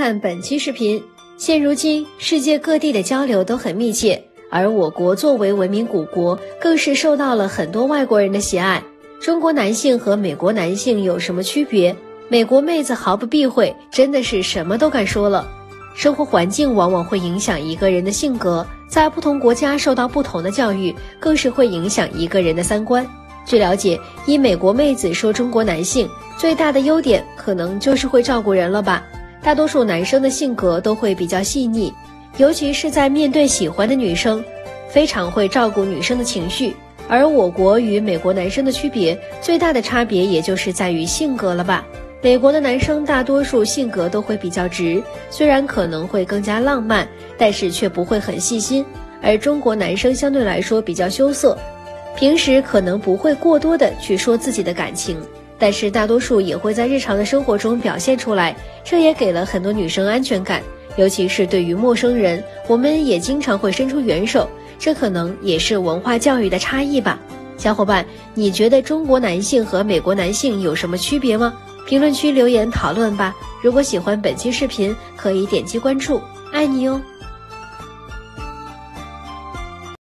看本期视频。现如今，世界各地的交流都很密切，而我国作为文明古国，更是受到了很多外国人的喜爱。中国男性和美国男性有什么区别？美国妹子毫不避讳，真的是什么都敢说了。生活环境往往会影响一个人的性格，在不同国家受到不同的教育，更是会影响一个人的三观。据了解，以美国妹子说中国男性最大的优点，可能就是会照顾人了吧。大多数男生的性格都会比较细腻，尤其是在面对喜欢的女生，非常会照顾女生的情绪。而我国与美国男生的区别，最大的差别也就是在于性格了吧。美国的男生大多数性格都会比较直，虽然可能会更加浪漫，但是却不会很细心。而中国男生相对来说比较羞涩，平时可能不会过多的去说自己的感情，但是大多数也会在日常的生活中表现出来，这也给了很多女生安全感。尤其是对于陌生人，我们也经常会伸出援手，这可能也是文化教育的差异吧。小伙伴，你觉得中国男性和美国男性有什么区别吗？评论区留言讨论吧。如果喜欢本期视频，可以点击关注，爱你哦。